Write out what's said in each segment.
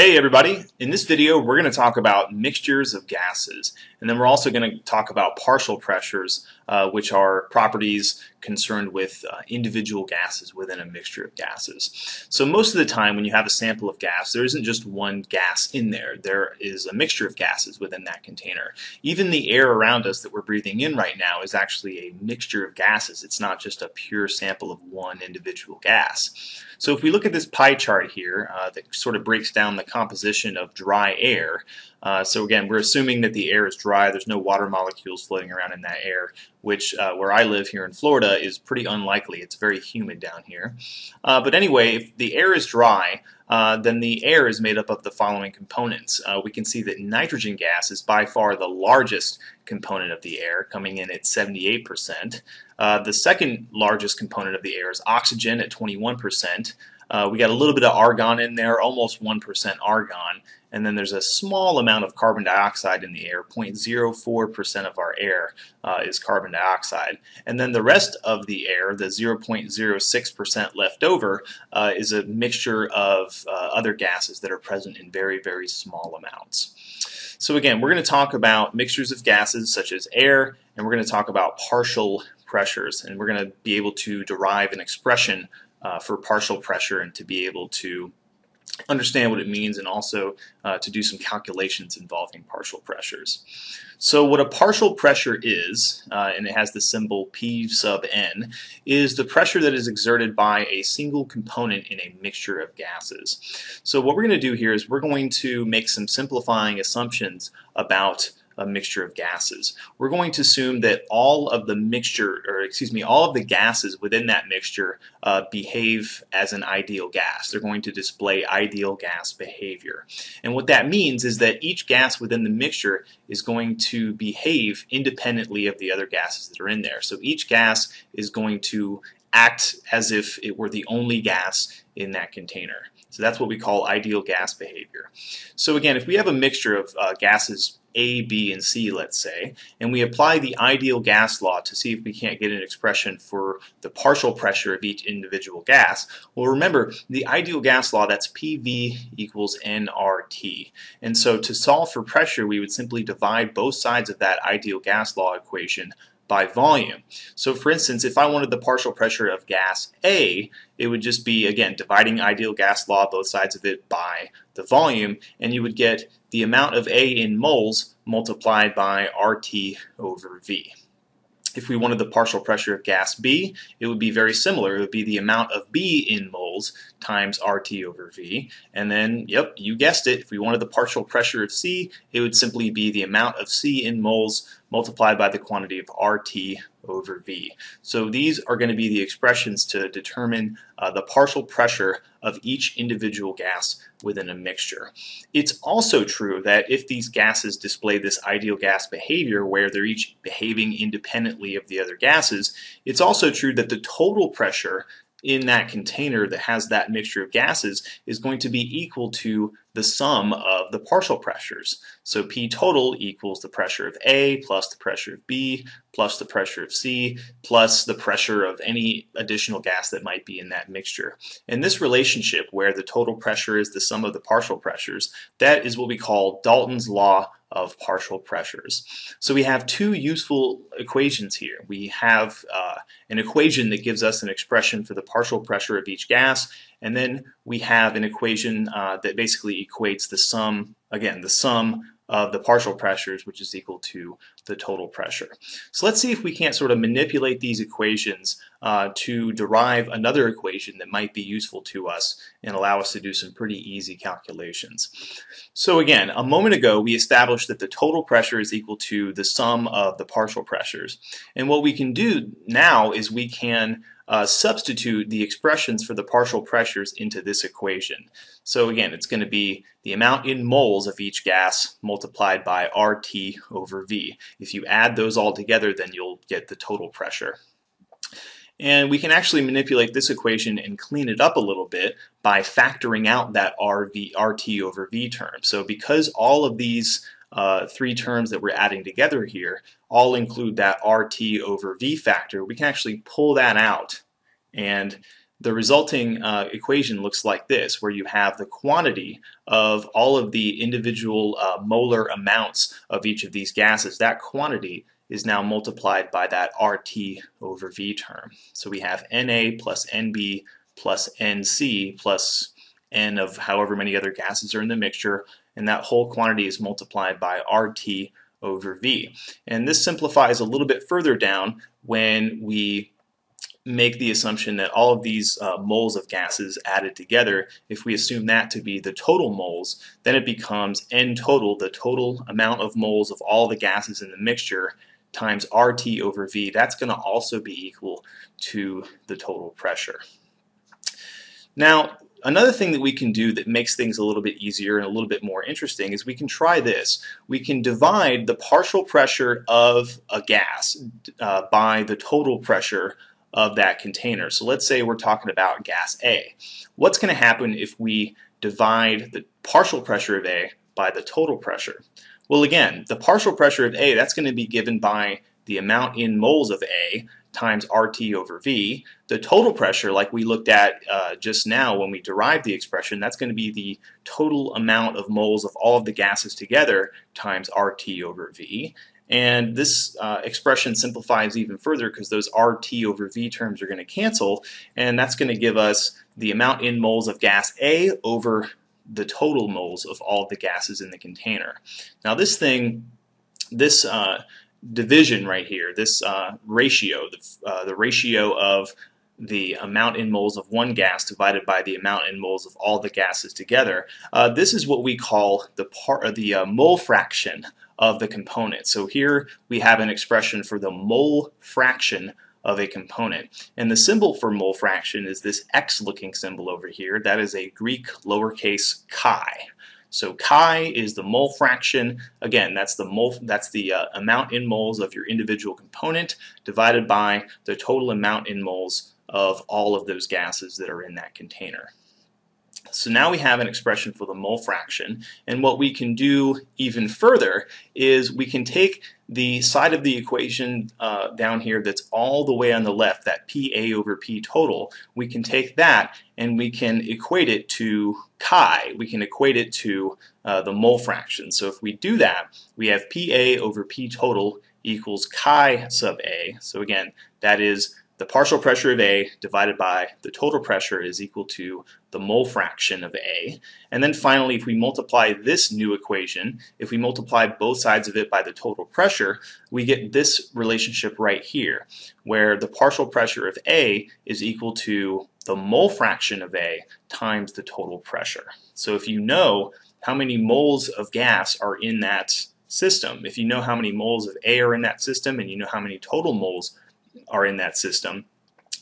Hey everybody! In this video we're going to talk about mixtures of gases and then we're also going to talk about partial pressures uh, which are properties concerned with uh, individual gases within a mixture of gases. So most of the time when you have a sample of gas there isn't just one gas in there. There is a mixture of gases within that container. Even the air around us that we're breathing in right now is actually a mixture of gases. It's not just a pure sample of one individual gas. So if we look at this pie chart here uh, that sort of breaks down the composition of dry air. Uh, so again, we're assuming that the air is dry. There's no water molecules floating around in that air, which uh, where I live here in Florida is pretty unlikely. It's very humid down here. Uh, but anyway, if the air is dry, uh, then the air is made up of the following components. Uh, we can see that nitrogen gas is by far the largest component of the air, coming in at 78%. Uh, the second largest component of the air is oxygen at 21%. Uh, we got a little bit of argon in there, almost 1% argon, and then there's a small amount of carbon dioxide in the air, 0.04% of our air uh, is carbon dioxide. And then the rest of the air, the 0.06% left over, uh, is a mixture of uh, other gases that are present in very, very small amounts. So again, we're going to talk about mixtures of gases such as air, and we're going to talk about partial pressures, and we're going to be able to derive an expression uh, for partial pressure and to be able to understand what it means and also uh, to do some calculations involving partial pressures. So what a partial pressure is, uh, and it has the symbol P sub n, is the pressure that is exerted by a single component in a mixture of gases. So what we're going to do here is we're going to make some simplifying assumptions about a mixture of gases. We're going to assume that all of the mixture, or excuse me, all of the gases within that mixture uh, behave as an ideal gas. They're going to display ideal gas behavior. And what that means is that each gas within the mixture is going to behave independently of the other gases that are in there. So each gas is going to act as if it were the only gas in that container. So that's what we call ideal gas behavior. So again, if we have a mixture of uh, gases a, B, and C, let's say, and we apply the ideal gas law to see if we can't get an expression for the partial pressure of each individual gas. Well, remember, the ideal gas law, that's PV equals nRT. And so to solve for pressure, we would simply divide both sides of that ideal gas law equation by volume. So for instance, if I wanted the partial pressure of gas A, it would just be, again, dividing ideal gas law, both sides of it, by the volume, and you would get the amount of A in moles multiplied by RT over V. If we wanted the partial pressure of gas B, it would be very similar. It would be the amount of B in moles times RT over V. And then, yep, you guessed it, if we wanted the partial pressure of C, it would simply be the amount of C in moles multiplied by the quantity of RT over V. So these are going to be the expressions to determine uh, the partial pressure of each individual gas within a mixture. It's also true that if these gases display this ideal gas behavior where they're each behaving independently of the other gases, it's also true that the total pressure in that container that has that mixture of gases is going to be equal to the sum of the partial pressures. So P total equals the pressure of A plus the pressure of B plus the pressure of C plus the pressure of any additional gas that might be in that mixture. And this relationship where the total pressure is the sum of the partial pressures, that is what we call Dalton's law of partial pressures. So we have two useful equations here. We have uh, an equation that gives us an expression for the partial pressure of each gas, and then we have an equation uh, that basically equates the sum, again, the sum of the partial pressures, which is equal to the total pressure. So let's see if we can't sort of manipulate these equations uh, to derive another equation that might be useful to us and allow us to do some pretty easy calculations. So again, a moment ago we established that the total pressure is equal to the sum of the partial pressures. And what we can do now is we can uh, substitute the expressions for the partial pressures into this equation. So again, it's going to be the amount in moles of each gas multiplied by RT over V. If you add those all together, then you'll get the total pressure. And we can actually manipulate this equation and clean it up a little bit by factoring out that RV, RT over V term. So because all of these uh, three terms that we're adding together here all include that RT over V factor, we can actually pull that out and the resulting uh, equation looks like this, where you have the quantity of all of the individual uh, molar amounts of each of these gases. That quantity is now multiplied by that RT over V term. So we have Na plus Nb plus Nc plus N of however many other gases are in the mixture, and that whole quantity is multiplied by RT over V. And this simplifies a little bit further down when we make the assumption that all of these uh, moles of gases added together, if we assume that to be the total moles, then it becomes N total, the total amount of moles of all the gases in the mixture, times RT over V. That's going to also be equal to the total pressure. Now, another thing that we can do that makes things a little bit easier and a little bit more interesting is we can try this. We can divide the partial pressure of a gas uh, by the total pressure of that container. So let's say we're talking about gas A. What's going to happen if we divide the partial pressure of A by the total pressure? Well again, the partial pressure of A, that's going to be given by the amount in moles of A times RT over V. The total pressure, like we looked at uh, just now when we derived the expression, that's going to be the total amount of moles of all of the gases together times RT over V. And this uh, expression simplifies even further because those RT over V terms are going to cancel, and that's going to give us the amount in moles of gas A over the total moles of all the gases in the container. Now this thing, this uh, division right here, this uh, ratio, the, uh, the ratio of the amount in moles of one gas divided by the amount in moles of all the gases together. Uh, this is what we call the part, the uh, mole fraction of the component. So here we have an expression for the mole fraction of a component. And the symbol for mole fraction is this X looking symbol over here. That is a Greek lowercase chi. So chi is the mole fraction. Again, that's the mole, that's the uh, amount in moles of your individual component divided by the total amount in moles of all of those gases that are in that container. So now we have an expression for the mole fraction, and what we can do even further is we can take the side of the equation uh, down here that's all the way on the left, that PA over P total, we can take that and we can equate it to chi. We can equate it to uh, the mole fraction. So if we do that, we have PA over P total equals chi sub A. So again, that is the partial pressure of A divided by the total pressure is equal to the mole fraction of A. And then finally, if we multiply this new equation, if we multiply both sides of it by the total pressure, we get this relationship right here, where the partial pressure of A is equal to the mole fraction of A times the total pressure. So if you know how many moles of gas are in that system, if you know how many moles of A are in that system, and you know how many total moles are in that system.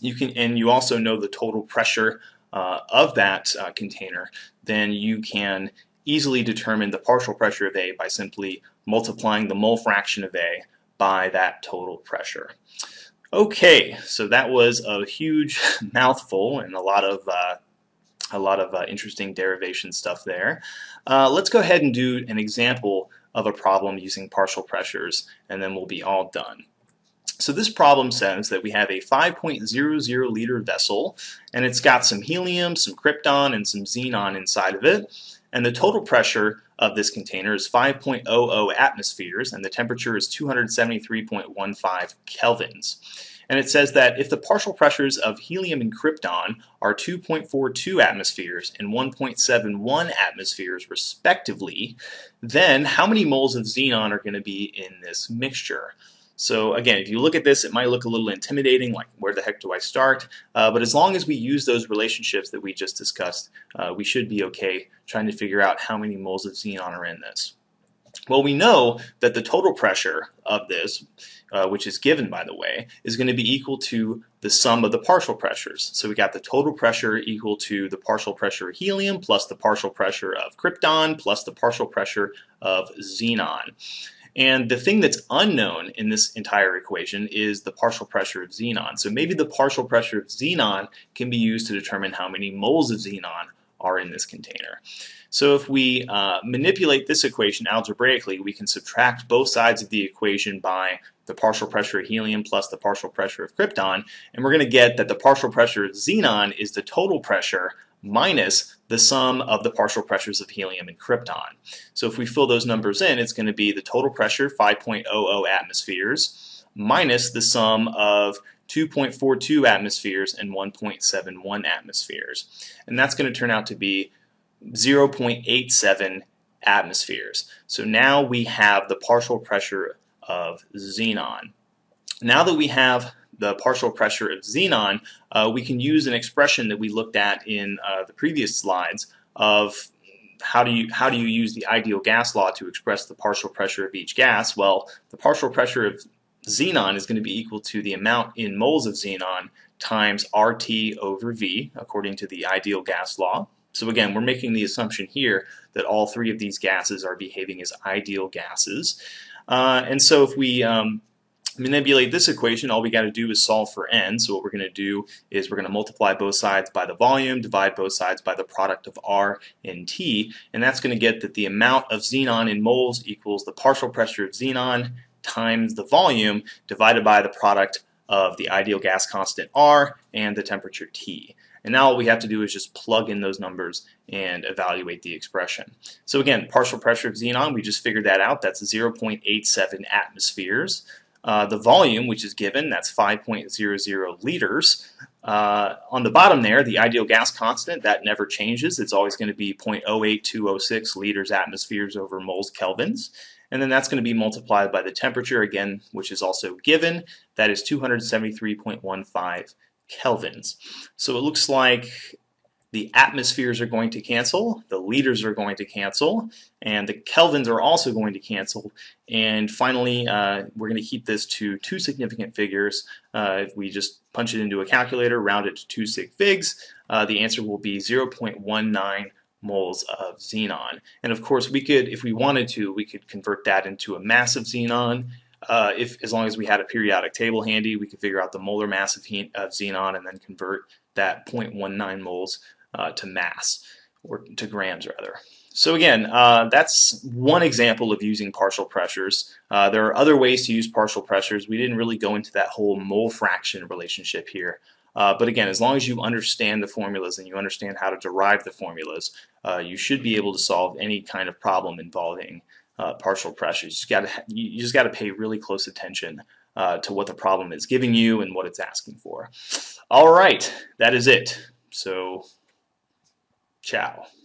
You can, and you also know the total pressure uh, of that uh, container, then you can easily determine the partial pressure of A by simply multiplying the mole fraction of A by that total pressure. Okay, so that was a huge mouthful and a lot of uh, a lot of uh, interesting derivation stuff there. Uh, let's go ahead and do an example of a problem using partial pressures, and then we'll be all done. So this problem says that we have a 5.00 liter vessel and it's got some helium, some krypton, and some xenon inside of it. And the total pressure of this container is 5.00 atmospheres and the temperature is 273.15 kelvins. And it says that if the partial pressures of helium and krypton are 2.42 atmospheres and 1.71 atmospheres respectively, then how many moles of xenon are going to be in this mixture? So again, if you look at this, it might look a little intimidating, like where the heck do I start? Uh, but as long as we use those relationships that we just discussed, uh, we should be okay trying to figure out how many moles of xenon are in this. Well, we know that the total pressure of this, uh, which is given by the way, is going to be equal to the sum of the partial pressures. So we got the total pressure equal to the partial pressure of helium plus the partial pressure of krypton plus the partial pressure of xenon. And the thing that's unknown in this entire equation is the partial pressure of xenon. So maybe the partial pressure of xenon can be used to determine how many moles of xenon are in this container. So if we uh, manipulate this equation algebraically, we can subtract both sides of the equation by the partial pressure of helium plus the partial pressure of krypton, and we're going to get that the partial pressure of xenon is the total pressure minus the sum of the partial pressures of helium and krypton. So if we fill those numbers in, it's going to be the total pressure, 5.00 atmospheres, minus the sum of 2.42 atmospheres and 1.71 atmospheres. And that's going to turn out to be 0.87 atmospheres. So now we have the partial pressure of xenon. Now that we have the partial pressure of xenon, uh, we can use an expression that we looked at in uh, the previous slides of how do you how do you use the ideal gas law to express the partial pressure of each gas? Well, the partial pressure of xenon is going to be equal to the amount in moles of xenon times RT over V, according to the ideal gas law. So again, we're making the assumption here that all three of these gases are behaving as ideal gases. Uh, and so if we um, manipulate this equation, all we got to do is solve for n. So what we're going to do is we're going to multiply both sides by the volume, divide both sides by the product of R and T, and that's going to get that the amount of xenon in moles equals the partial pressure of xenon times the volume divided by the product of the ideal gas constant R and the temperature T. And now all we have to do is just plug in those numbers and evaluate the expression. So again, partial pressure of xenon, we just figured that out. That's 0.87 atmospheres. Uh, the volume, which is given, that's 5.00 liters. Uh, on the bottom there, the ideal gas constant, that never changes. It's always going to be 0.08206 liters atmospheres over moles kelvins. And then that's going to be multiplied by the temperature, again, which is also given. That is 273.15 kelvins. So it looks like the atmospheres are going to cancel, the liters are going to cancel, and the kelvins are also going to cancel. And finally, uh, we're going to keep this to two significant figures. Uh, if we just punch it into a calculator, round it to two sig figs, uh, the answer will be 0.19 moles of xenon. And of course, we could, if we wanted to, we could convert that into a mass of xenon. Uh, if as long as we had a periodic table handy, we could figure out the molar mass of, of xenon and then convert that 0.19 moles uh, to mass, or to grams rather. So again, uh, that's one example of using partial pressures. Uh, there are other ways to use partial pressures. We didn't really go into that whole mole fraction relationship here. Uh, but again, as long as you understand the formulas and you understand how to derive the formulas, uh, you should be able to solve any kind of problem involving uh, partial pressures. You just got to you just got to pay really close attention uh, to what the problem is giving you and what it's asking for. All right, that is it. So Ciao.